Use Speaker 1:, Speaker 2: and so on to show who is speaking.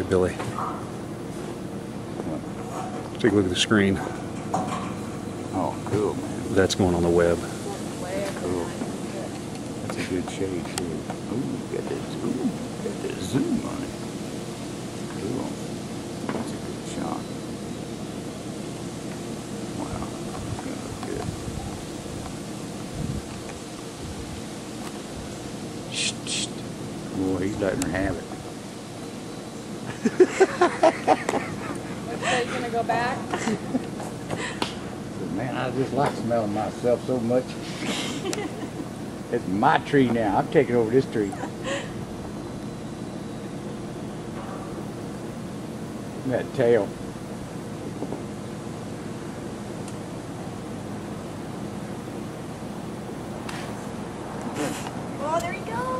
Speaker 1: Hey, Billy, take a look at the screen.
Speaker 2: Oh, cool, man.
Speaker 1: That's going on the web.
Speaker 2: Cool. That's a good shade, too. Ooh, got that zoom. Got that zoom on it. Cool. That's a good shot. Wow. That's gonna look good. Shh, shh. Boy, he's letting her have it
Speaker 3: you gonna go back?
Speaker 2: Man, I just like smelling myself so much. it's my tree now. I'm taking over this tree. that tail. Oh, there he goes.